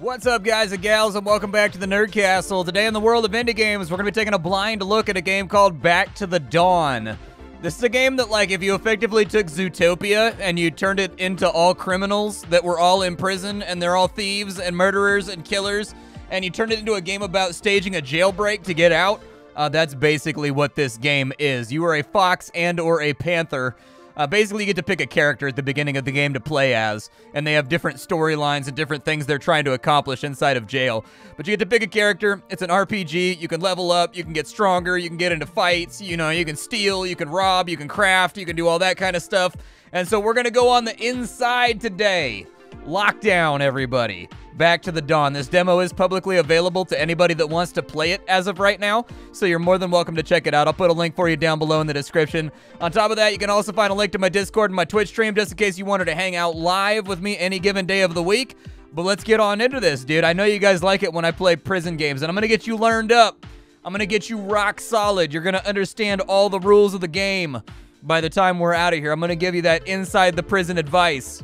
What's up, guys and gals, and welcome back to the Nerd Castle. Today in the world of indie games, we're going to be taking a blind look at a game called Back to the Dawn. This is a game that, like, if you effectively took Zootopia and you turned it into all criminals that were all in prison and they're all thieves and murderers and killers, and you turned it into a game about staging a jailbreak to get out, uh, that's basically what this game is. You are a fox and or a panther uh, basically, you get to pick a character at the beginning of the game to play as, and they have different storylines and different things they're trying to accomplish inside of jail. But you get to pick a character. It's an RPG. You can level up. You can get stronger. You can get into fights. You know, you can steal. You can rob. You can craft. You can do all that kind of stuff. And so we're gonna go on the inside today. Lockdown, everybody. Back to the Dawn. This demo is publicly available to anybody that wants to play it as of right now, so you're more than welcome to check it out. I'll put a link for you down below in the description. On top of that, you can also find a link to my Discord and my Twitch stream just in case you wanted to hang out live with me any given day of the week. But let's get on into this, dude. I know you guys like it when I play prison games, and I'm going to get you learned up. I'm going to get you rock solid. You're going to understand all the rules of the game by the time we're out of here. I'm going to give you that inside the prison advice.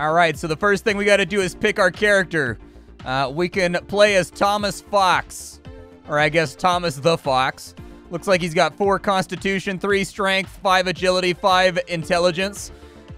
All right, so the first thing we got to do is pick our character. Uh, we can play as Thomas Fox, or I guess Thomas the Fox. Looks like he's got four constitution, three strength, five agility, five intelligence.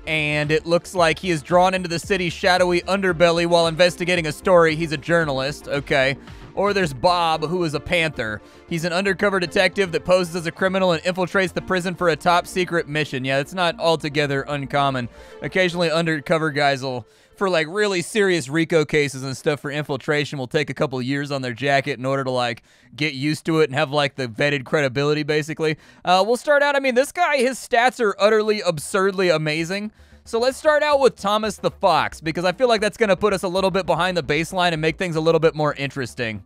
And it looks like he is drawn into the city's shadowy underbelly while investigating a story. He's a journalist. Okay. Or there's Bob, who is a panther. He's an undercover detective that poses as a criminal and infiltrates the prison for a top secret mission. Yeah, it's not altogether uncommon. Occasionally, undercover guys will, for like really serious RICO cases and stuff for infiltration, will take a couple years on their jacket in order to like get used to it and have like the vetted credibility, basically. Uh, we'll start out. I mean, this guy, his stats are utterly absurdly amazing. So let's start out with Thomas the Fox, because I feel like that's going to put us a little bit behind the baseline and make things a little bit more interesting.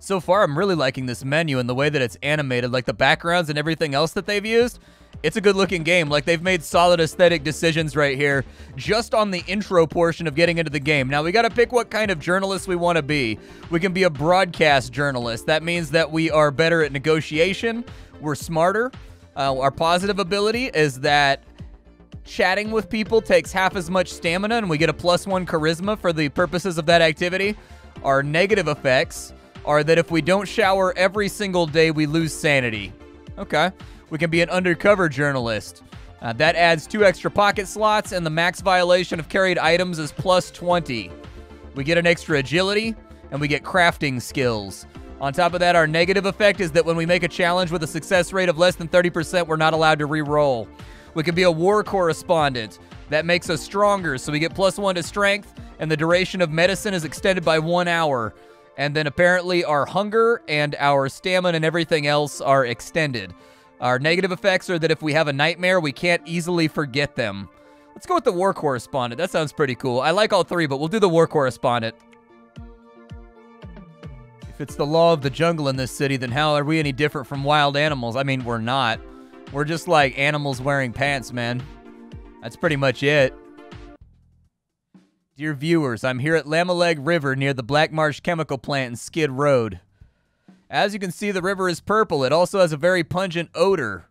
So far, I'm really liking this menu and the way that it's animated, like the backgrounds and everything else that they've used. It's a good looking game. Like they've made solid aesthetic decisions right here just on the intro portion of getting into the game. Now we got to pick what kind of journalist we want to be. We can be a broadcast journalist. That means that we are better at negotiation. We're smarter. Uh, our positive ability is that chatting with people takes half as much stamina and we get a plus one charisma for the purposes of that activity. Our negative effects are that if we don't shower every single day, we lose sanity. Okay. We can be an undercover journalist. Uh, that adds two extra pocket slots, and the max violation of carried items is plus 20. We get an extra agility, and we get crafting skills. On top of that, our negative effect is that when we make a challenge with a success rate of less than 30%, we're not allowed to re-roll. We can be a war correspondent. That makes us stronger, so we get plus one to strength, and the duration of medicine is extended by one hour. And then apparently our hunger and our stamina and everything else are extended. Our negative effects are that if we have a nightmare, we can't easily forget them. Let's go with the war correspondent. That sounds pretty cool. I like all three, but we'll do the war correspondent. If it's the law of the jungle in this city, then how are we any different from wild animals? I mean, we're not. We're just like animals wearing pants, man. That's pretty much it. Dear viewers, I'm here at Lamaleg River near the Black Marsh Chemical Plant in Skid Road. As you can see, the river is purple. It also has a very pungent odor.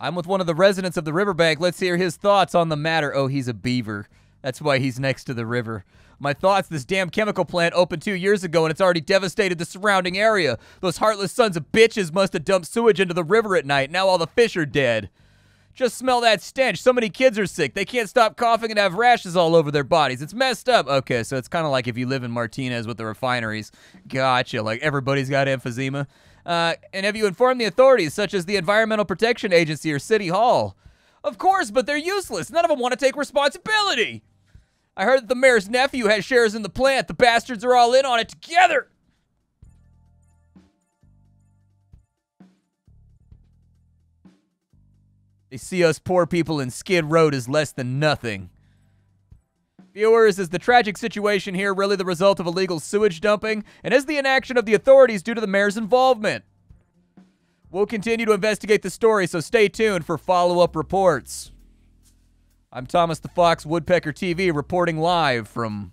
I'm with one of the residents of the riverbank. Let's hear his thoughts on the matter. Oh, he's a beaver. That's why he's next to the river. My thoughts this damn chemical plant opened two years ago and it's already devastated the surrounding area. Those heartless sons of bitches must have dumped sewage into the river at night. Now all the fish are dead. Just smell that stench. So many kids are sick. They can't stop coughing and have rashes all over their bodies. It's messed up. Okay, so it's kind of like if you live in Martinez with the refineries. Gotcha. Like everybody's got emphysema. Uh, and have you informed the authorities, such as the Environmental Protection Agency or City Hall? Of course, but they're useless. None of them want to take responsibility. I heard that the mayor's nephew has shares in the plant. The bastards are all in on it together. They see us poor people in Skid Road as less than nothing. Viewers, is the tragic situation here really the result of illegal sewage dumping? And is the inaction of the authorities due to the mayor's involvement? We'll continue to investigate the story, so stay tuned for follow-up reports. I'm Thomas the Fox, Woodpecker TV, reporting live from...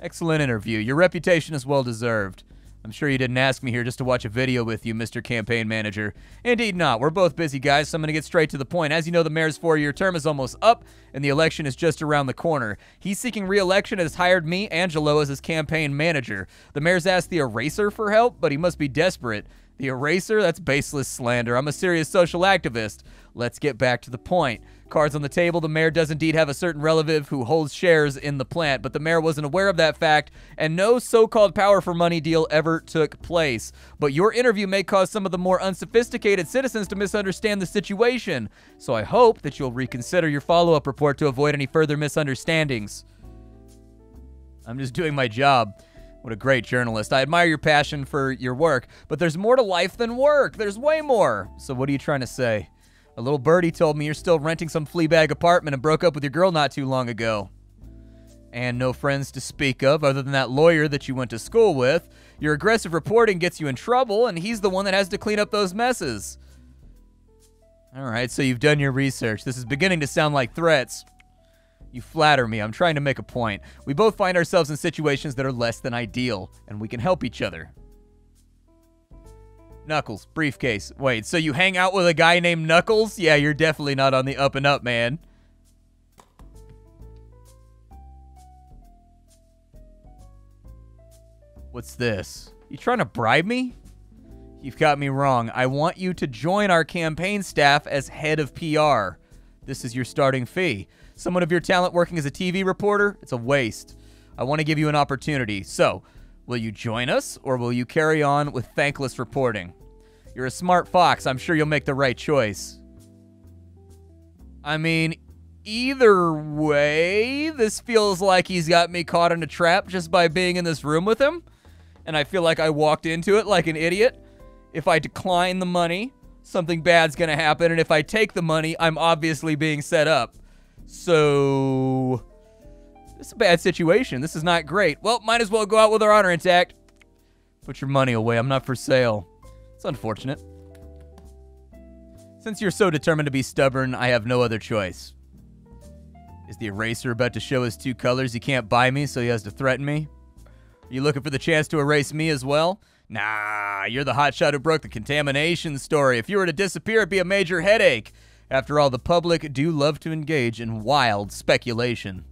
Excellent interview. Your reputation is well deserved. I'm sure you didn't ask me here just to watch a video with you, Mr. Campaign Manager. Indeed not. We're both busy guys, so I'm going to get straight to the point. As you know, the mayor's four year term is almost up, and the election is just around the corner. He's seeking re election and has hired me, Angelo, as his campaign manager. The mayor's asked the eraser for help, but he must be desperate. The eraser? That's baseless slander. I'm a serious social activist. Let's get back to the point. Cards on the table, the mayor does indeed have a certain relative who holds shares in the plant, but the mayor wasn't aware of that fact, and no so called power for money deal ever took place. But your interview may cause some of the more unsophisticated citizens to misunderstand the situation, so I hope that you'll reconsider your follow up report to avoid any further misunderstandings. I'm just doing my job. What a great journalist. I admire your passion for your work, but there's more to life than work. There's way more. So, what are you trying to say? A little birdie told me you're still renting some fleabag apartment and broke up with your girl not too long ago. And no friends to speak of other than that lawyer that you went to school with. Your aggressive reporting gets you in trouble, and he's the one that has to clean up those messes. All right, so you've done your research. This is beginning to sound like threats. You flatter me. I'm trying to make a point. We both find ourselves in situations that are less than ideal, and we can help each other. Knuckles, briefcase. Wait, so you hang out with a guy named Knuckles? Yeah, you're definitely not on the up and up, man. What's this? You trying to bribe me? You've got me wrong. I want you to join our campaign staff as head of PR. This is your starting fee. Someone of your talent working as a TV reporter? It's a waste. I want to give you an opportunity. So, will you join us or will you carry on with thankless reporting? You're a smart fox. I'm sure you'll make the right choice. I mean, either way, this feels like he's got me caught in a trap just by being in this room with him. And I feel like I walked into it like an idiot. If I decline the money, something bad's to happen. And if I take the money, I'm obviously being set up. So, this is a bad situation. This is not great. Well, might as well go out with our honor intact. Put your money away. I'm not for sale. It's unfortunate. Since you're so determined to be stubborn, I have no other choice. Is the eraser about to show his two colors? He can't buy me, so he has to threaten me? Are you looking for the chance to erase me as well? Nah, you're the hotshot who broke the contamination story. If you were to disappear, it'd be a major headache. After all, the public do love to engage in wild speculation.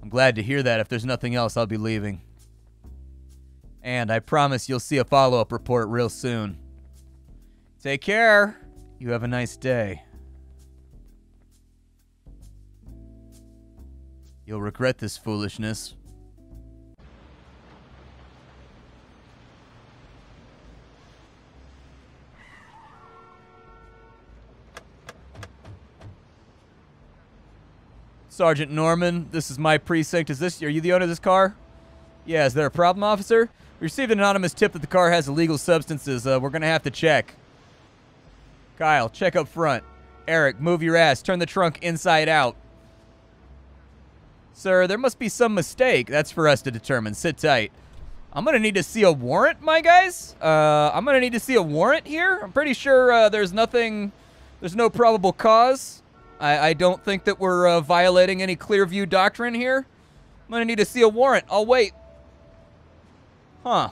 I'm glad to hear that. If there's nothing else, I'll be leaving. And I promise you'll see a follow up report real soon. Take care. You have a nice day. You'll regret this foolishness. Sergeant Norman, this is my precinct. Is this, are you the owner of this car? Yeah, is there a problem, officer? We received an anonymous tip that the car has illegal substances. Uh, we're going to have to check. Kyle, check up front. Eric, move your ass. Turn the trunk inside out. Sir, there must be some mistake. That's for us to determine. Sit tight. I'm going to need to see a warrant, my guys. Uh, I'm going to need to see a warrant here. I'm pretty sure uh, there's nothing, there's no probable cause. I, I don't think that we're uh, violating any Clearview doctrine here. I'm going to need to see a warrant. I'll wait. Huh.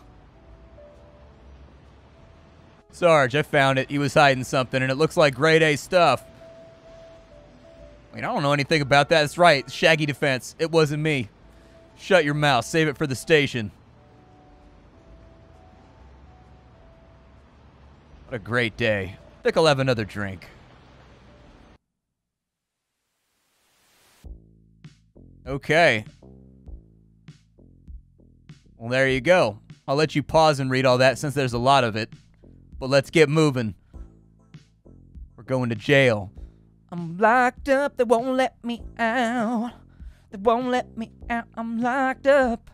Sarge, I found it. He was hiding something, and it looks like grade A stuff. Wait, I don't know anything about that. That's right. Shaggy defense. It wasn't me. Shut your mouth. Save it for the station. What a great day. I think I'll have another drink. Okay. Well, there you go. I'll let you pause and read all that since there's a lot of it. But let's get moving. We're going to jail. I'm locked up, they won't let me out. They won't let me out. I'm locked up.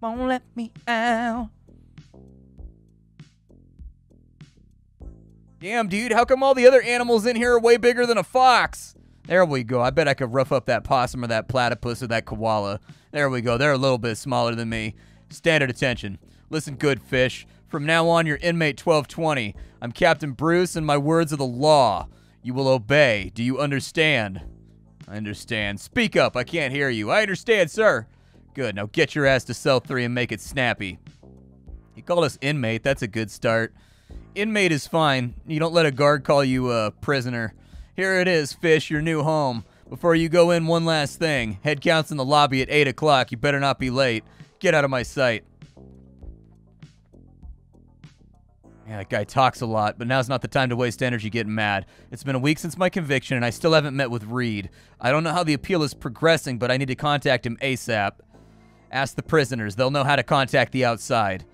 Won't let me out. Damn, dude, how come all the other animals in here are way bigger than a fox? There we go. I bet I could rough up that possum or that platypus or that koala. There we go. They're a little bit smaller than me. Standard attention. Listen good, fish. From now on, you're inmate 1220. I'm Captain Bruce, and my words are the law. You will obey. Do you understand? I understand. Speak up. I can't hear you. I understand, sir. Good. Now get your ass to cell 3 and make it snappy. He called us inmate. That's a good start. Inmate is fine. You don't let a guard call you a prisoner. Here it is, Fish, your new home. Before you go in, one last thing. Head counts in the lobby at 8 o'clock. You better not be late. Get out of my sight. Yeah, that guy talks a lot, but now's not the time to waste energy getting mad. It's been a week since my conviction, and I still haven't met with Reed. I don't know how the appeal is progressing, but I need to contact him ASAP. Ask the prisoners. They'll know how to contact the outside.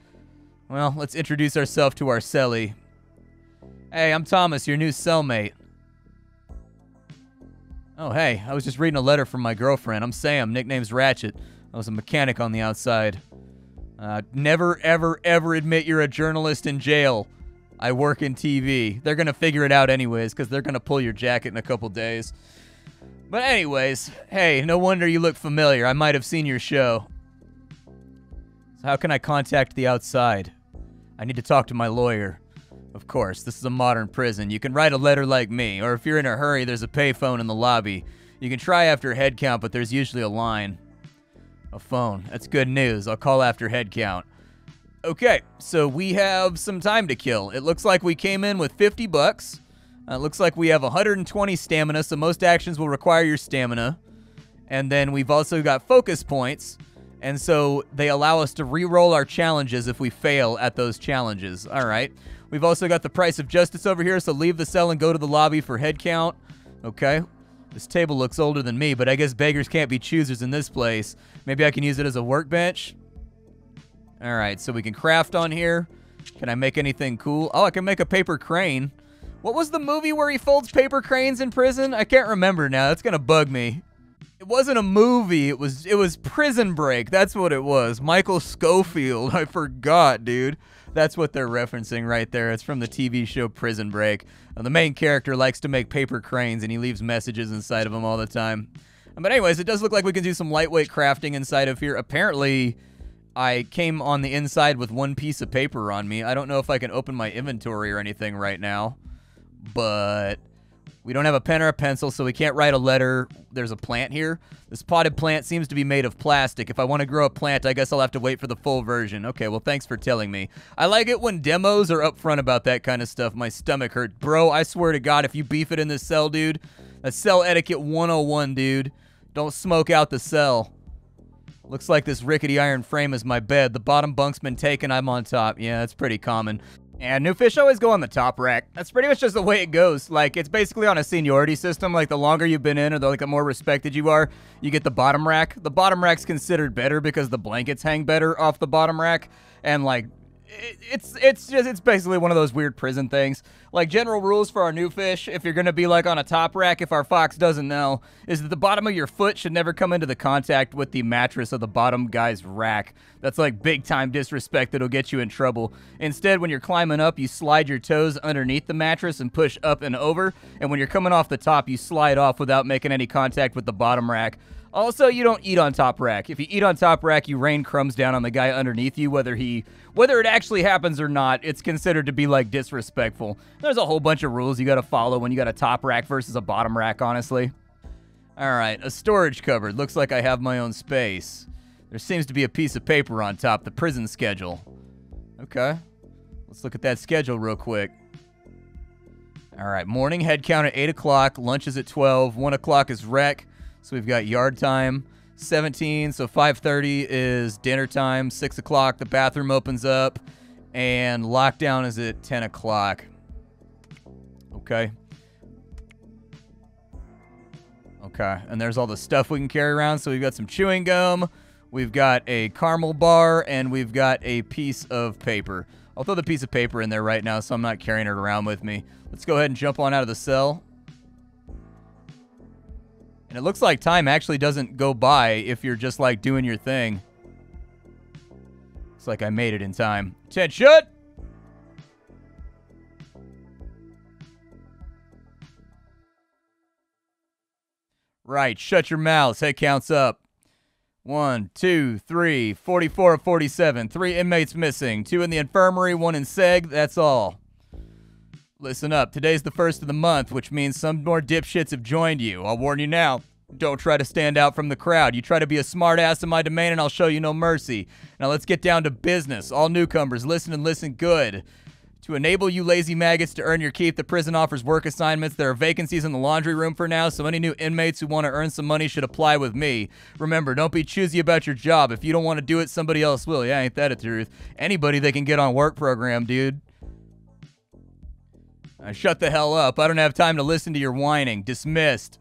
Well, let's introduce ourselves to our cellie. Hey, I'm Thomas, your new cellmate. Oh, hey, I was just reading a letter from my girlfriend. I'm Sam, nickname's Ratchet. I was a mechanic on the outside. Uh, never, ever, ever admit you're a journalist in jail. I work in TV. They're to figure it out anyways because they're to pull your jacket in a couple days. But, anyways, hey, no wonder you look familiar. I might have seen your show. So, how can I contact the outside? I need to talk to my lawyer. Of course, this is a modern prison. You can write a letter like me, or if you're in a hurry, there's a payphone in the lobby. You can try after head count, but there's usually a line. A phone. That's good news. I'll call after head count. Okay, so we have some time to kill. It looks like we came in with 50 bucks. Uh, it looks like we have 120 stamina, so most actions will require your stamina. And then we've also got focus points, and so they allow us to re-roll our challenges if we fail at those challenges. All right. We've also got the price of justice over here, so leave the cell and go to the lobby for head count. Okay. This table looks older than me, but I guess beggars can't be choosers in this place. Maybe I can use it as a workbench. All right, so we can craft on here. Can I make anything cool? Oh, I can make a paper crane. What was the movie where he folds paper cranes in prison? I can't remember now. That's gonna bug me. It wasn't a movie. It was it was Prison Break. That's what it was. Michael Scofield. I forgot, dude. That's what they're referencing right there. It's from the TV show Prison Break. Uh, the main character likes to make paper cranes and he leaves messages inside of them all the time. But anyways, it does look like we can do some lightweight crafting inside of here. Apparently, I came on the inside with one piece of paper on me. I don't know if I can open my inventory or anything right now, but we don't have a pen or a pencil, so we can't write a letter. There's a plant here. This potted plant seems to be made of plastic. If I want to grow a plant, I guess I'll have to wait for the full version. Okay, well, thanks for telling me. I like it when demos are upfront about that kind of stuff. My stomach hurt. Bro, I swear to God, if you beef it in this cell, dude, that's cell etiquette 101, dude. Don't smoke out the cell. Looks like this rickety iron frame is my bed. The bottom bunk's been taken. I'm on top. Yeah, that's pretty common. And new fish always go on the top rack. That's pretty much just the way it goes. Like, it's basically on a seniority system. Like, the longer you've been in or the, like, the more respected you are, you get the bottom rack. The bottom rack's considered better because the blankets hang better off the bottom rack. And, like, it's it's just it's basically one of those weird prison things. Like general rules for our new fish, if you're gonna be like on a top rack, if our fox doesn't know, is that the bottom of your foot should never come into the contact with the mattress of the bottom guy's rack. That's like big time disrespect that'll get you in trouble. Instead, when you're climbing up, you slide your toes underneath the mattress and push up and over. And when you're coming off the top, you slide off without making any contact with the bottom rack. Also, you don't eat on top rack. If you eat on top rack, you rain crumbs down on the guy underneath you, whether he whether it actually happens or not, it's considered to be like disrespectful. There's a whole bunch of rules you gotta follow when you got a top rack versus a bottom rack, honestly. Alright, a storage cupboard. Looks like I have my own space. There seems to be a piece of paper on top, the prison schedule. Okay. Let's look at that schedule real quick. Alright, morning head count at 8 o'clock, lunch is at 12, 1 o'clock is rec. So we've got yard time, 17. So 5:30 is dinner time. Six o'clock, the bathroom opens up, and lockdown is at 10 o'clock. Okay. Okay, and there's all the stuff we can carry around. So we've got some chewing gum, we've got a caramel bar, and we've got a piece of paper. I'll throw the piece of paper in there right now so I'm not carrying it around with me. Let's go ahead and jump on out of the cell. And it looks like time actually doesn't go by if you're just like doing your thing. Looks like I made it in time. Ted, shut! Right, shut your mouths. Head counts up. One, two, three, 44 of 47. Three inmates missing. Two in the infirmary, one in SEG. That's all. Listen up. Today's the first of the month, which means some more dipshits have joined you. I'll warn you now. Don't try to stand out from the crowd. You try to be a smartass in my domain, and I'll show you no mercy. Now let's get down to business. All newcomers, listen and listen good. To enable you lazy maggots to earn your keep, the prison offers work assignments. There are vacancies in the laundry room for now, so any new inmates who want to earn some money should apply with me. Remember, don't be choosy about your job. If you don't want to do it, somebody else will. Yeah, ain't that a truth? Anybody they can get on work program, dude. Uh, shut the hell up. I don't have time to listen to your whining. Dismissed.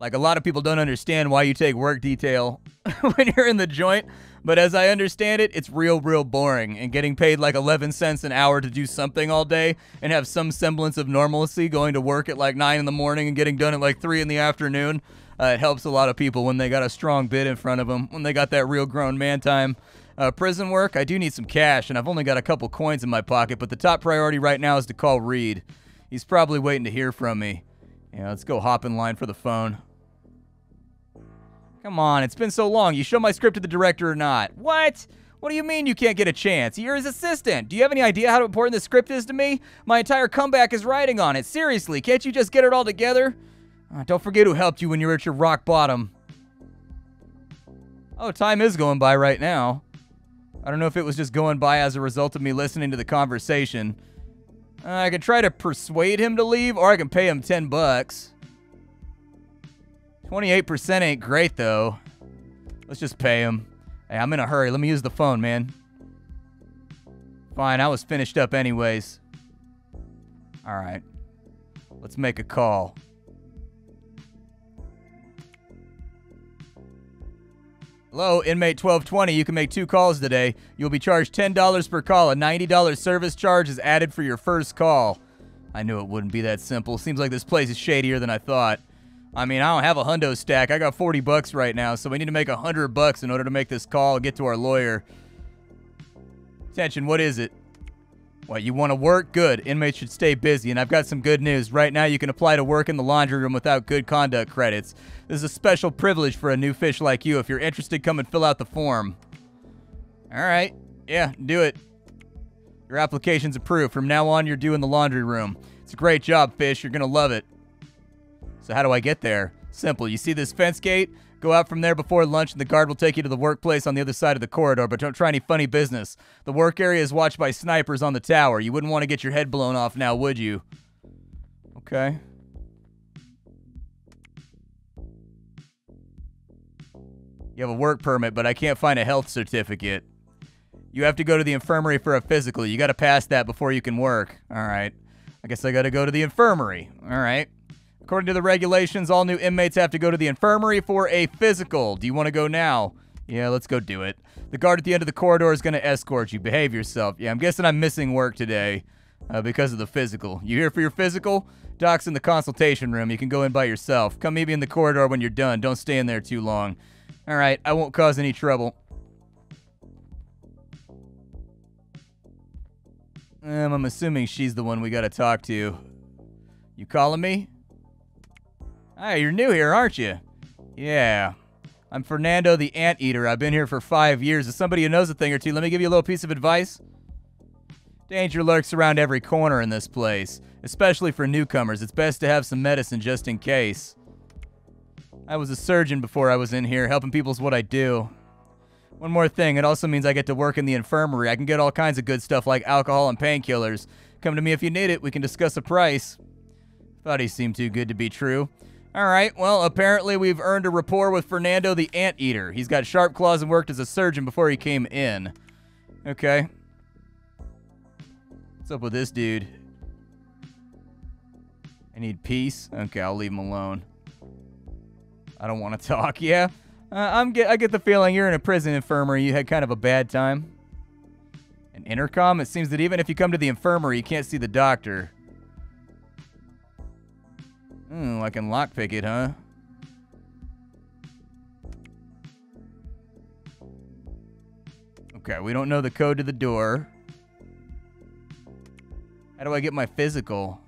Like, a lot of people don't understand why you take work detail when you're in the joint. But as I understand it, it's real, real boring. And getting paid like 11 cents an hour to do something all day and have some semblance of normalcy, going to work at like 9 in the morning and getting done at like 3 in the afternoon, uh, it helps a lot of people when they got a strong bid in front of them, when they got that real grown man time. Uh, prison work, I do need some cash, and I've only got a couple coins in my pocket, but the top priority right now is to call Reed. He's probably waiting to hear from me. Yeah, let's go hop in line for the phone. Come on, it's been so long. You show my script to the director or not? What? What do you mean you can't get a chance? You're his assistant. Do you have any idea how important the script is to me? My entire comeback is riding on it. Seriously, can't you just get it all together? Uh, don't forget who helped you when you were at your rock bottom. Oh, time is going by right now. I don't know if it was just going by as a result of me listening to the conversation. Uh, I could try to persuade him to leave, or I can pay him 10 bucks. 28% ain't great, though. Let's just pay him. Hey, I'm in a hurry. Let me use the phone, man. Fine, I was finished up anyways. All right. Let's make a call. Hello, inmate 1220. You can make two calls today. You'll be charged $10 per call. A $90 service charge is added for your first call. I knew it wouldn't be that simple. Seems like this place is shadier than I thought. I mean, I don't have a hundo stack. I got 40 bucks right now, so we need to make 100 bucks in order to make this call and get to our lawyer. Attention, what is it? What, you want to work? Good. Inmates should stay busy, and I've got some good news. Right now, you can apply to work in the laundry room without good conduct credits. This is a special privilege for a new fish like you. If you're interested, come and fill out the form. All right. Yeah, do it. Your application's approved. From now on, you're due in the laundry room. It's a great job, Fish. You're going to love it. So how do I get there? Simple. You see this fence gate? Go out from there before lunch, and the guard will take you to the workplace on the other side of the corridor, but don't try any funny business. The work area is watched by snipers on the tower. You wouldn't want to get your head blown off now, would you? Okay. You have a work permit, but I can't find a health certificate. You have to go to the infirmary for a physical. You got to pass that before you can work. All right. I guess I got to go to the infirmary. All right. According to the regulations, all new inmates have to go to the infirmary for a physical. Do you want to go now? Yeah, let's go do it. The guard at the end of the corridor is going to escort you. Behave yourself. Yeah, I'm guessing I'm missing work today uh, because of the physical. You here for your physical? Doc's in the consultation room. You can go in by yourself. Come meet me in the corridor when you're done. Don't stay in there too long. All right, I won't cause any trouble. Um, I'm assuming she's the one we got to talk to. You calling me? Hey, you're new here, aren't you? Yeah. I'm Fernando the Anteater. I've been here for five years. As somebody who knows a thing or two, let me give you a little piece of advice. Danger lurks around every corner in this place, especially for newcomers. It's best to have some medicine just in case. I was a surgeon before I was in here. Helping people's what I do. One more thing, it also means I get to work in the infirmary. I can get all kinds of good stuff like alcohol and painkillers. Come to me if you need it. We can discuss a price. Thought he seemed too good to be true. All right, well, apparently we've earned a rapport with Fernando the Anteater. He's got sharp claws and worked as a surgeon before he came in. Okay. What's up with this dude? I need peace? Okay, I'll leave him alone. I don't want to talk, yeah? Uh, I'm get, I get the feeling you're in a prison infirmary. You had kind of a bad time. An intercom? It seems that even if you come to the infirmary, you can't see the doctor. Hmm, I can lockpick it, huh? Okay, we don't know the code to the door. How do I get my physical?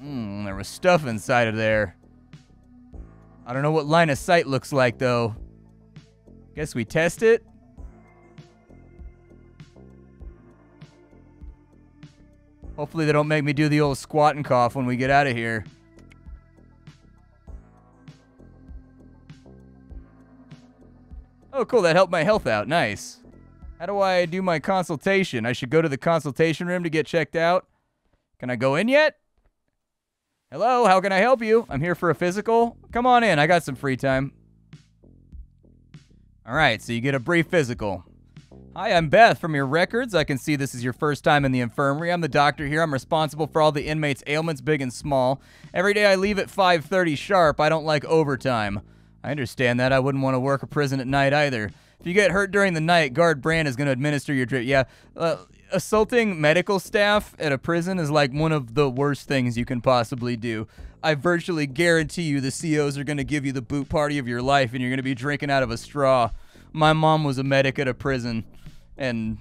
Hmm, there was stuff inside of there. I don't know what line of sight looks like, though. Guess we test it? Hopefully they don't make me do the old squat and cough when we get out of here. Oh, cool. That helped my health out. Nice. How do I do my consultation? I should go to the consultation room to get checked out. Can I go in yet? Hello, how can I help you? I'm here for a physical. Come on in. I got some free time. All right, so you get a brief physical. Hi, I'm Beth from your records. I can see this is your first time in the infirmary. I'm the doctor here. I'm responsible for all the inmates' ailments, big and small. Every day I leave at 5:30 sharp. I don't like overtime. I understand that. I wouldn't want to work a prison at night either. If you get hurt during the night, guard Brand is going to administer your drip. Yeah, uh, assaulting medical staff at a prison is like one of the worst things you can possibly do. I virtually guarantee you the COs are going to give you the boot party of your life and you're going to be drinking out of a straw. My mom was a medic at a prison, and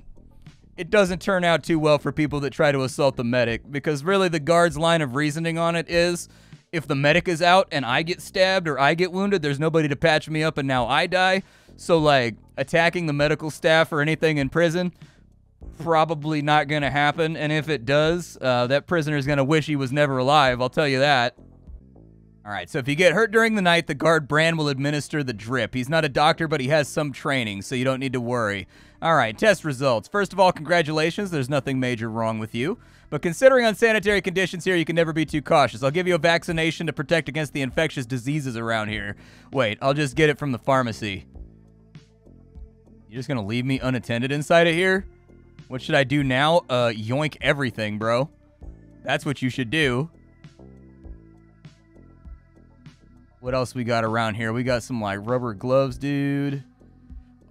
it doesn't turn out too well for people that try to assault the medic because really the guard's line of reasoning on it is if the medic is out and I get stabbed or I get wounded, there's nobody to patch me up and now I die. So, like, attacking the medical staff or anything in prison, probably not going to happen. And if it does, uh, that prisoner is going to wish he was never alive. I'll tell you that. All right, so if you get hurt during the night, the guard Brand will administer the drip. He's not a doctor, but he has some training, so you don't need to worry. All right, test results. First of all, congratulations. There's nothing major wrong with you. But considering unsanitary conditions here, you can never be too cautious. I'll give you a vaccination to protect against the infectious diseases around here. Wait, I'll just get it from the pharmacy. You're just to leave me unattended inside of here? What should I do now? Uh, yoink everything, bro. That's what you should do. What else we got around here? We got some like rubber gloves, dude.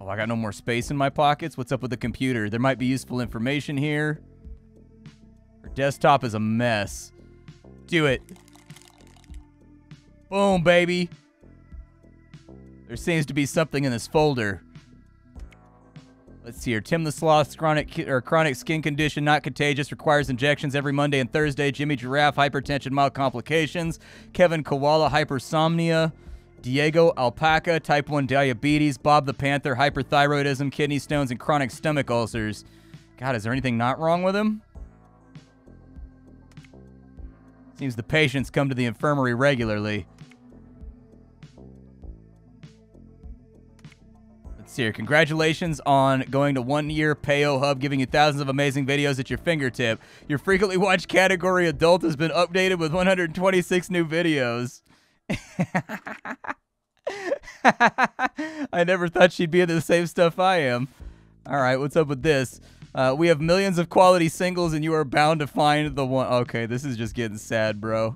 Oh, I got no more space in my pockets. What's up with the computer? There might be useful information here. Our desktop is a mess. Do it. Boom, baby. There seems to be something in this folder. Let's see here. Tim the Sloth's chronic or chronic skin condition, not contagious, requires injections every Monday and Thursday. Jimmy Giraffe, hypertension, mild complications. Kevin Koala, hypersomnia. Diego Alpaca, type 1 diabetes. Bob the Panther, hyperthyroidism, kidney stones, and chronic stomach ulcers. God, is there anything not wrong with him? Seems the patients come to the infirmary regularly. Here. Congratulations on going to one year Payo Hub, giving you thousands of amazing videos at your fingertip. Your frequently watched category adult has been updated with 126 new videos. I never thought she'd be into the same stuff I am. All right, what's up with this? Uh, we have millions of quality singles, and you are bound to find the one. Okay, this is just getting sad, bro.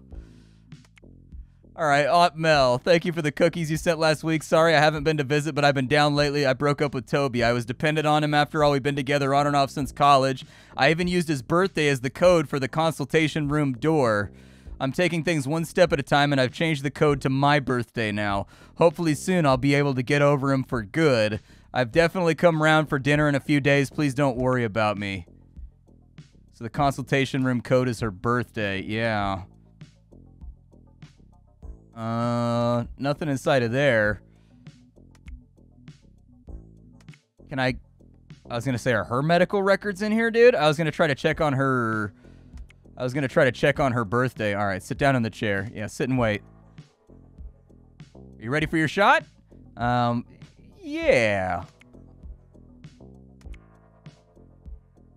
All right, Aunt Mel, thank you for the cookies you sent last week. Sorry I haven't been to visit, but I've been down lately. I broke up with Toby. I was dependent on him after all. We've been together on and off since college. I even used his birthday as the code for the consultation room door. I'm taking things one step at a time, and I've changed the code to my birthday now. Hopefully soon I'll be able to get over him for good. I've definitely come around for dinner in a few days. Please don't worry about me. So the consultation room code is her birthday. Yeah. Uh, nothing inside of there. Can I... I was going to say, are her medical records in here, dude? I was going to try to check on her... I was going to try to check on her birthday. All right, sit down in the chair. Yeah, sit and wait. Are you ready for your shot? Um, yeah.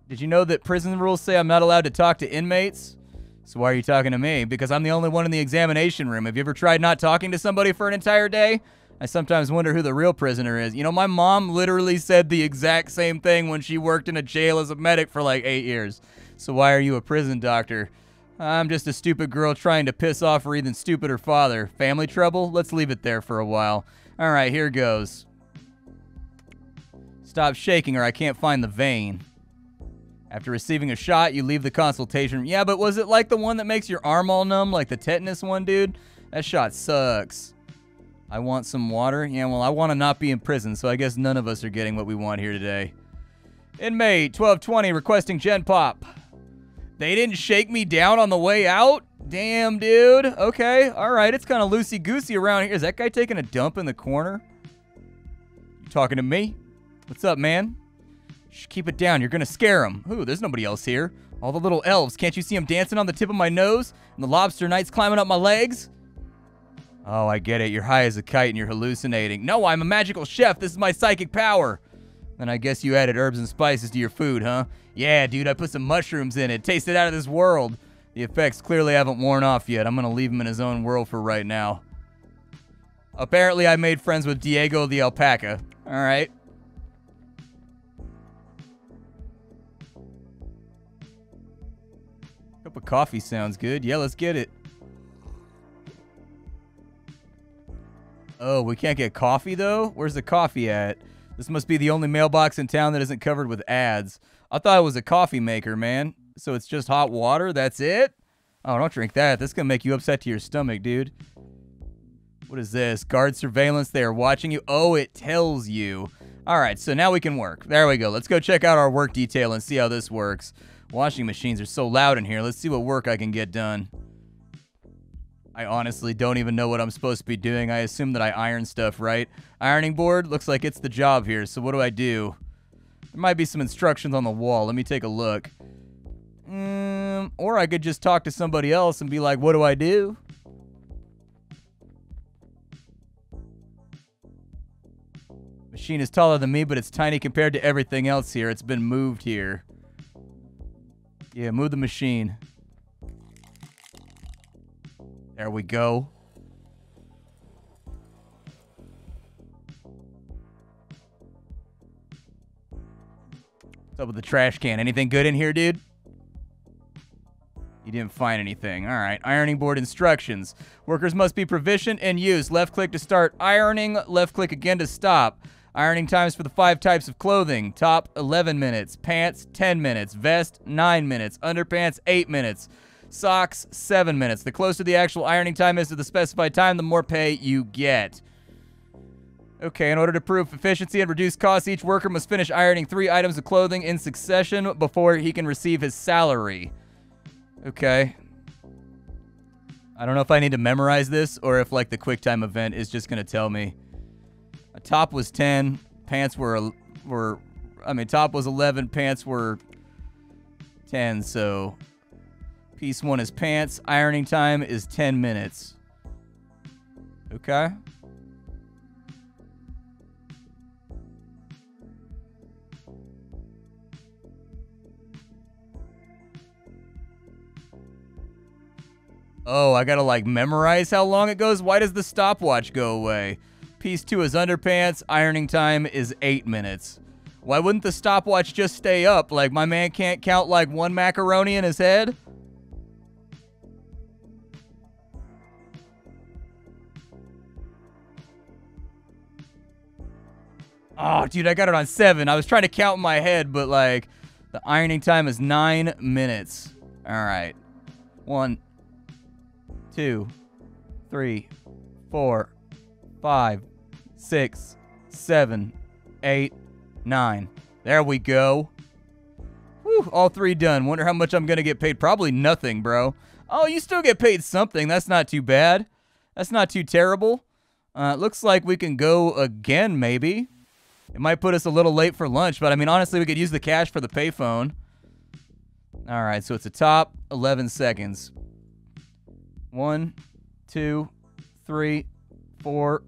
Did you know that prison rules say I'm not allowed to talk to inmates? So why are you talking to me? Because I'm the only one in the examination room. Have you ever tried not talking to somebody for an entire day? I sometimes wonder who the real prisoner is. You know, my mom literally said the exact same thing when she worked in a jail as a medic for like eight years. So why are you a prison doctor? I'm just a stupid girl trying to piss off her even stupider father. Family trouble? Let's leave it there for a while. All right, here goes. Stop shaking or I can't find the vein. After receiving a shot, you leave the consultation. Room. Yeah, but was it like the one that makes your arm all numb, like the tetanus one, dude? That shot sucks. I want some water. Yeah, well, I want to not be in prison, so I guess none of us are getting what we want here today. Inmate 1220 requesting Gen Pop. They didn't shake me down on the way out? Damn, dude. Okay, all right. It's kind of loosey-goosey around here. Is that guy taking a dump in the corner? You talking to me? What's up, man? Shh, keep it down. You're gonna scare them. Ooh, there's nobody else here. All the little elves. Can't you see them dancing on the tip of my nose? And the lobster knights climbing up my legs? Oh, I get it. You're high as a kite and you're hallucinating. No, I'm a magical chef. This is my psychic power. Then I guess you added herbs and spices to your food, huh? Yeah, dude, I put some mushrooms in it. Tasted out of this world. The effects clearly haven't worn off yet. I'm gonna leave him in his own world for right now. Apparently, I made friends with Diego the alpaca. All right. Cup of coffee sounds good. Yeah, let's get it. Oh, we can't get coffee though? Where's the coffee at? This must be the only mailbox in town that isn't covered with ads. I thought it was a coffee maker, man. So it's just hot water? That's it? Oh, don't drink that. That's going to make you upset to your stomach, dude. What is this? Guard surveillance. They are watching you. Oh, it tells you. All right, so now we can work. There we go. Let's go check out our work detail and see how this works. Washing machines are so loud in here. Let's see what work I can get done. I honestly don't even know what I'm supposed to be doing. I assume that I iron stuff, right? Ironing board looks like it's the job here. So what do I do? There might be some instructions on the wall. Let me take a look. Mm, or I could just talk to somebody else and be like, what do I do? Machine is taller than me, but it's tiny compared to everything else here. It's been moved here. Yeah, move the machine. There we go. What's up with the trash can? Anything good in here, dude? You didn't find anything. All right. Ironing board instructions. Workers must be proficient and use. Left click to start ironing. Left click again to stop. Ironing times for the five types of clothing. Top 11 minutes. Pants 10 minutes. Vest 9 minutes. Underpants 8 minutes. Socks 7 minutes. The closer the actual ironing time is to the specified time, the more pay you get. Okay, in order to prove efficiency and reduce costs, each worker must finish ironing three items of clothing in succession before he can receive his salary. Okay. I don't know if I need to memorize this or if like the QuickTime event is just going to tell me. A top was 10, pants were were I mean top was 11, pants were 10, so piece 1 is pants, ironing time is 10 minutes. Okay? Oh, I gotta like memorize how long it goes? Why does the stopwatch go away? Piece two is underpants. Ironing time is eight minutes. Why wouldn't the stopwatch just stay up? Like my man can't count like one macaroni in his head? Oh, dude, I got it on seven. I was trying to count in my head, but like the ironing time is nine minutes. All right. One, two, three, four, five, six, seven, eight, nine. There we go. Whew, all three done. Wonder how much I'm going to get paid. Probably nothing, bro. Oh, you still get paid something. That's not too bad. That's not too terrible. Uh, looks like we can go again, maybe. It might put us a little late for lunch, but I mean, honestly, we could use the cash for the payphone. All right, so it's a top 11 seconds. One, two, three, four,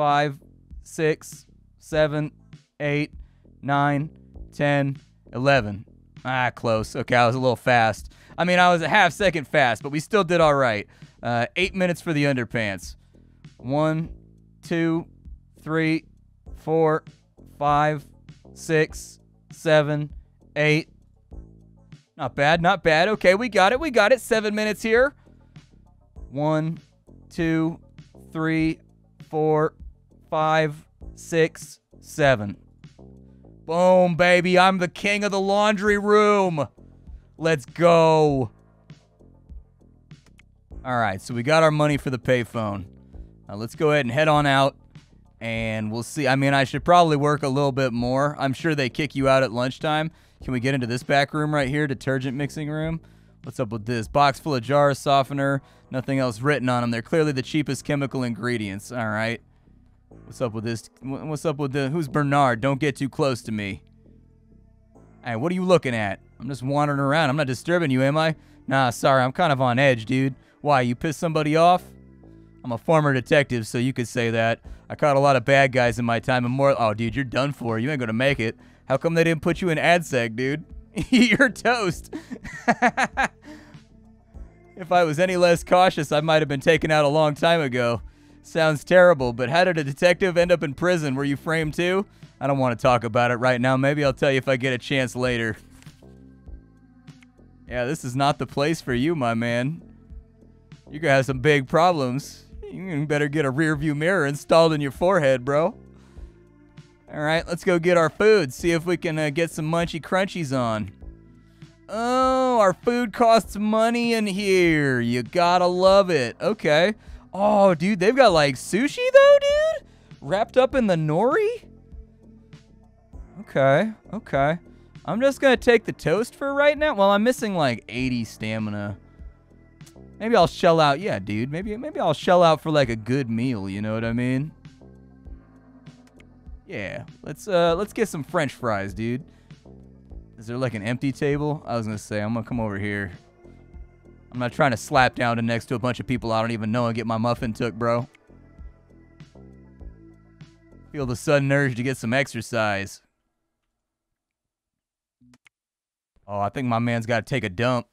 five, six, seven, eight, nine, ten, eleven. Ah, close. Okay, I was a little fast. I mean, I was a half second fast, but we still did all right. Uh, eight minutes for the underpants. One, two, three, four, five, six, seven, eight. Not bad, not bad. Okay, we got it. We got it. Seven minutes here. One, two, three, four, five, six, seven. Boom, baby. I'm the king of the laundry room. Let's go. All right, so we got our money for the payphone. Now let's go ahead and head on out and we'll see. I mean, I should probably work a little bit more. I'm sure they kick you out at lunchtime. Can we get into this back room right here, detergent mixing room? What's up with this? Box full of jars, softener, nothing else written on them. They're clearly the cheapest chemical ingredients. All right. What's up with this? What's up with the... Who's Bernard? Don't get too close to me. Hey, what are you looking at? I'm just wandering around. I'm not disturbing you, am I? Nah, sorry. I'm kind of on edge, dude. Why, you pissed somebody off? I'm a former detective, so you could say that. I caught a lot of bad guys in my time and more. Oh, dude, you're done for. You ain't gonna make it. How come they didn't put you in AdSeg, dude? you're toast. if I was any less cautious, I might have been taken out a long time ago. Sounds terrible, but how did a detective end up in prison? Were you framed too? I don't want to talk about it right now. Maybe I'll tell you if I get a chance later. Yeah, this is not the place for you, my man. You're gonna have some big problems. You better get a rear view mirror installed in your forehead, bro. All right, let's go get our food. See if we can uh, get some munchy crunchies on. Oh, our food costs money in here. You gotta love it. Okay. Oh, dude, they've got like sushi though, dude? Wrapped up in the nori? Okay, okay. I'm just gonna take the toast for right now. Well, I'm missing like 80 stamina. Maybe I'll shell out. Yeah, dude. Maybe maybe I'll shell out for like a good meal. You know what I mean? Yeah. Let's uh let's get some French fries, dude. Is there like an empty table? I was gonna say I'm gonna come over here. I'm not trying to slap down to next to a bunch of people I don't even know and get my muffin took, bro. Feel the sudden urge to get some exercise. Oh, I think my man's got to take a dump.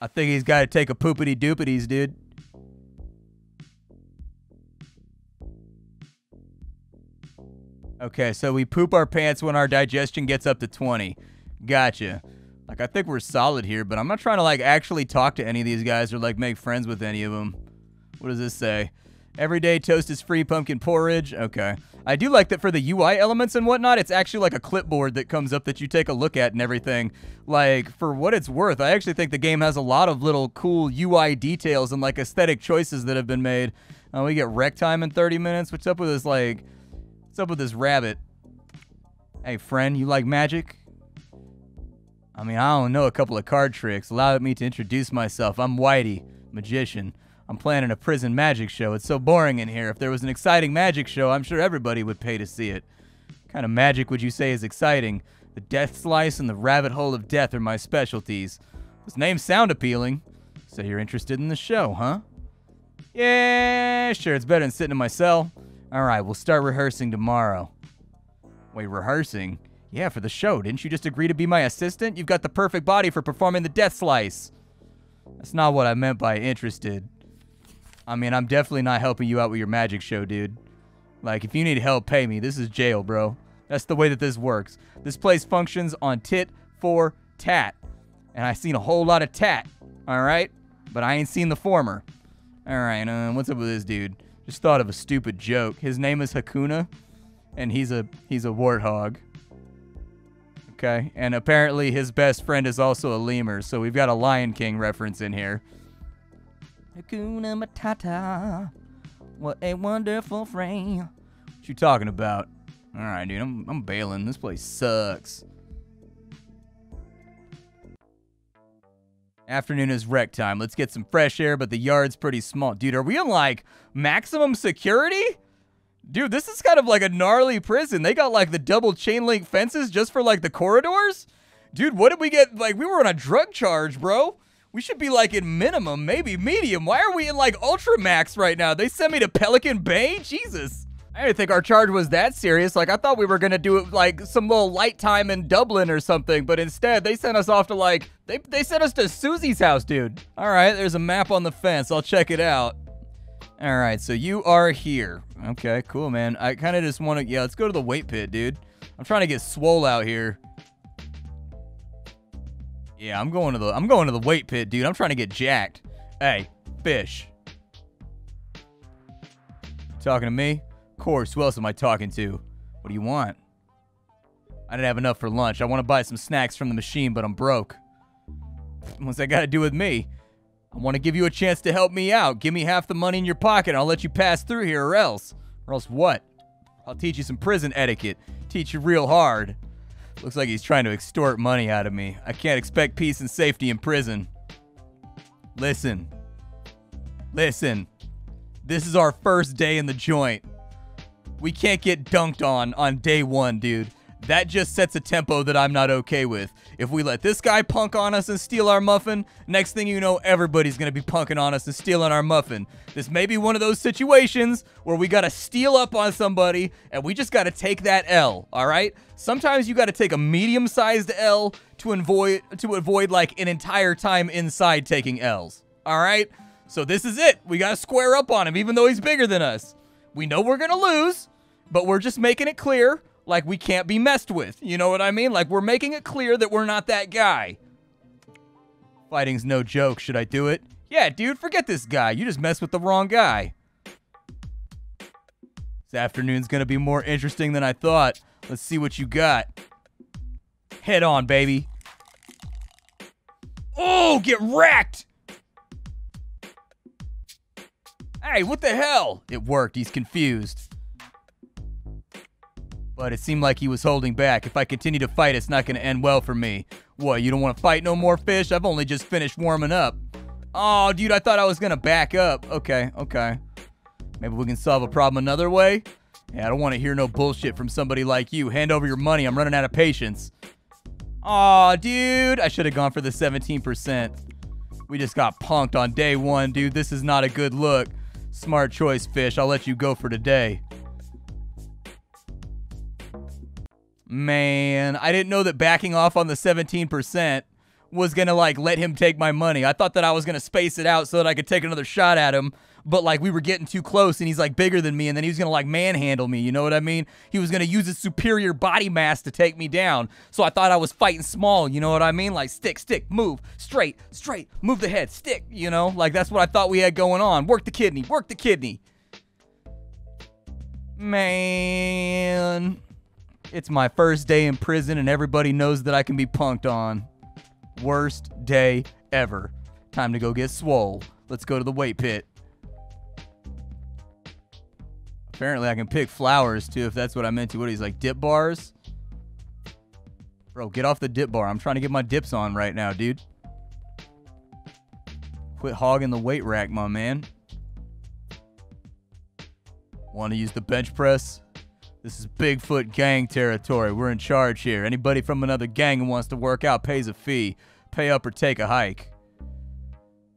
I think he's got to take a poopity doopities, dude. Okay, so we poop our pants when our digestion gets up to 20. Gotcha. I think we're solid here, but I'm not trying to, like, actually talk to any of these guys or, like, make friends with any of them. What does this say? Everyday toast is free pumpkin porridge. Okay. I do like that for the UI elements and whatnot, it's actually like a clipboard that comes up that you take a look at and everything. Like, for what it's worth, I actually think the game has a lot of little cool UI details and like aesthetic choices that have been made. Uh, we get rec time in 30 minutes. What's up with this, like, what's up with this rabbit? Hey, friend, you like magic? I mean, I don't know a couple of card tricks. Allow me to introduce myself. I'm Whitey, magician. I'm planning a prison magic show. It's so boring in here. If there was an exciting magic show, I'm sure everybody would pay to see it. What kind of magic would you say is exciting? The death slice and the rabbit hole of death are my specialties. Those names sound appealing. So you're interested in the show, huh? Yeah, sure, it's better than sitting in my cell. Alright, we'll start rehearsing tomorrow. Wait, rehearsing? Yeah, for the show. Didn't you just agree to be my assistant? You've got the perfect body for performing the death slice. That's not what I meant by interested. I mean, I'm definitely not helping you out with your magic show, dude. Like, if you need help, pay me. This is jail, bro. That's the way that this works. This place functions on tit for tat. And I've seen a whole lot of tat, all right? But I ain't seen the former. All right, uh, what's up with this dude? Just thought of a stupid joke. His name is Hakuna, and he's a he's a warthog. Okay, and apparently his best friend is also a lemur, so we've got a Lion King reference in here. Hakuna Matata. What a wonderful frame. What you talking about? All right, dude, I'm, I'm bailing. This place sucks. Afternoon is rec time. Let's get some fresh air, but the yard's pretty small. Dude, are we in like maximum security? Dude, this is kind of like a gnarly prison. They got like the double chain link fences just for like the corridors. Dude, what did we get? Like, we were on a drug charge, bro. We should be like in minimum, maybe medium. Why are we in like ultra max right now? They sent me to Pelican Bay? Jesus. I didn't think our charge was that serious. Like, I thought we were to do like some little light time in Dublin or something, but instead they sent us off to like, they, they sent us to Susie's house, dude. All right, there's a map on the fence. I'll check it out. All right, so you are here. Okay, cool, man. I kind of just want to, yeah, let's go to the weight pit, dude. I'm trying to get swole out here. Yeah, I'm going to the I'm going to the weight pit, dude. I'm trying to get jacked. Hey, fish. Talking to me? Of course, who else am I talking to? What do you want? I didn't have enough for lunch. I want to buy some snacks from the machine, but I'm broke. What's that got to do with me? I want to give you a chance to help me out. Give me half the money in your pocket and I'll let you pass through here or else. Or else what? I'll teach you some prison etiquette. Teach you real hard. Looks like he's trying to extort money out of me. I can't expect peace and safety in prison. Listen. Listen. This is our first day in the joint. We can't get dunked on on day one, dude. That just sets a tempo that I'm not okay with. If we let this guy punk on us and steal our muffin, next thing you know, everybody's going to be punking on us and stealing our muffin. This may be one of those situations where we got to steal up on somebody and we just got to take that L, all right? Sometimes you got to take a medium-sized L to avoid to avoid like an entire time inside taking L's. All right? So this is it. We got to square up on him even though he's bigger than us. We know we're going to lose, but we're just making it clear like we can't be messed with. You know what I mean? Like we're making it clear that we're not that guy. Fighting's no joke. Should I do it? Yeah, dude, forget this guy. You just messed with the wrong guy. This afternoon's gonna be more interesting than I thought. Let's see what you got. Head on, baby. Oh, get wrecked! Hey, what the hell? It worked. He's confused. But it seemed like he was holding back. If I continue to fight, it's not going to end well for me. What, you don't want to fight no more fish? I've only just finished warming up. Oh, dude, I thought I was going to back up. Okay, okay. Maybe we can solve a problem another way? Yeah, I don't want to hear no bullshit from somebody like you. Hand over your money. I'm running out of patience. Aw, dude. I should have gone for the 17%. We just got punked on day one, dude. This is not a good look. Smart choice, Fish. I'll let you go for today. Man, I didn't know that backing off on the 17% was going to like let him take my money. I thought that I was going to space it out so that I could take another shot at him, but like we were getting too close and he's like bigger than me and then he was going to like manhandle me, you know what I mean? He was going to use his superior body mass to take me down. So I thought I was fighting small, you know what I mean? Like stick, stick, move, straight, straight, move the head, stick, you know? Like that's what I thought we had going on. Work the kidney, work the kidney. Man, it's my first day in prison, and everybody knows that I can be punked on. Worst day ever. Time to go get swole. Let's go to the weight pit. Apparently, I can pick flowers too, if that's what I'm into. What he's like, dip bars? Bro, get off the dip bar. I'm trying to get my dips on right now, dude. Quit hogging the weight rack, my man. Want to use the bench press? This is Bigfoot gang territory. We're in charge here. Anybody from another gang who wants to work out pays a fee. Pay up or take a hike.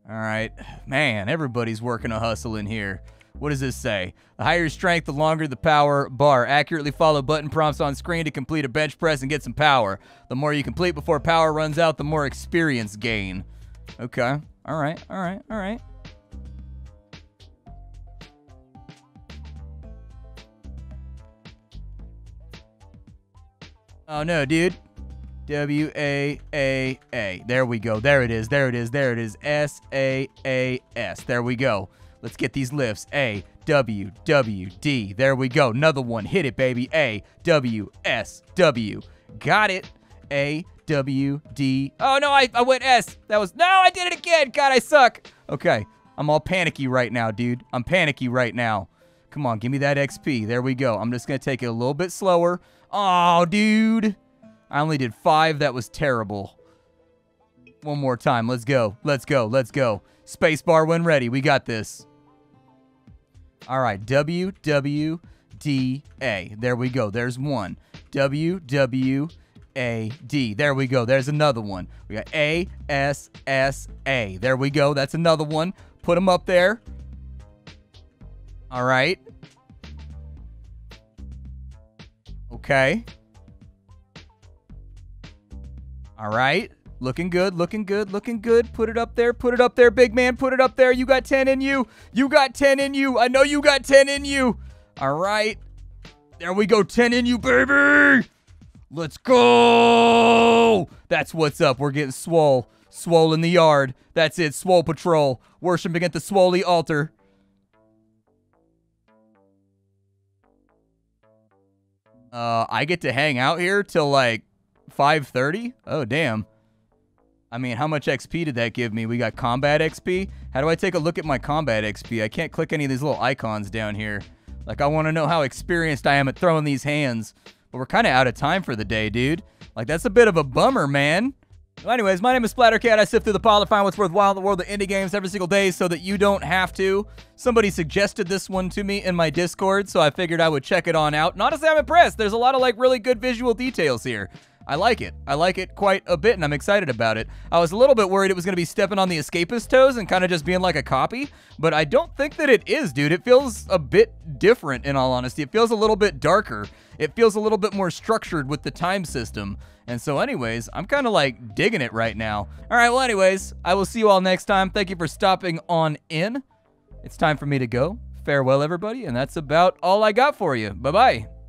All right. Man, everybody's working a hustle in here. What does this say? The higher your strength, the longer the power bar. Accurately follow button prompts on screen to complete a bench press and get some power. The more you complete before power runs out, the more experience gain. Okay. All right. All right. All right. Oh no, dude. W A A A. There we go. There it is. There it is. There it is. S A A S. There we go. Let's get these lifts. A W W D. There we go. Another one. Hit it, baby. A W S W. Got it. A W D. Oh no, I, I went S. That was no, I did it again. God, I suck. Okay. I'm all panicky right now, dude. I'm panicky right now. Come on, give me that XP. There we go. I'm just gonna take it a little bit slower. Oh, dude. I only did five. That was terrible. One more time. Let's go. Let's go. Let's go. Spacebar when ready. We got this. All right. W, W, D, A. There we go. There's one. W, W, A, D. There we go. There's another one. We got A, S, S, A. There we go. That's another one. Put them up there. All right. Okay. All right. Looking good, looking good, looking good. Put it up there, put it up there, big man. Put it up there. You got 10 in you. You got 10 in you. I know you got 10 in you. All right. There we go. 10 in you, baby. Let's go. That's what's up. We're getting swole. Swole in the yard. That's it. Swole patrol. Worshiping at the Swoley altar. Uh, I get to hang out here till like 5:30. Oh damn. I mean, how much XP did that give me? We got combat XP. How do I take a look at my combat XP? I can't click any of these little icons down here. Like I want to know how experienced I am at throwing these hands. But we're kind of out of time for the day, dude. Like that's a bit of a bummer, man. Well, anyways, my name is Splattercat. I sift through the pile to find what's worthwhile in the world of indie games every single day so that you don't have to. Somebody suggested this one to me in my Discord, so I figured I would check it on out. And honestly, I'm impressed. There's a lot of like really good visual details here. I like it. I like it quite a bit, and I'm excited about it. I was a little bit worried it was going to be stepping on the escapist toes and kind of just being like a copy, but I don't think that it is, dude. It feels a bit different, in all honesty. It feels a little bit darker. It feels a little bit more structured with the time system. And so, anyways, I'm kind of like digging it right now. All right, well, anyways, I will see you all next time. Thank you for stopping on in. It's time for me to go. Farewell, everybody, and that's about all I got for you. Bye bye.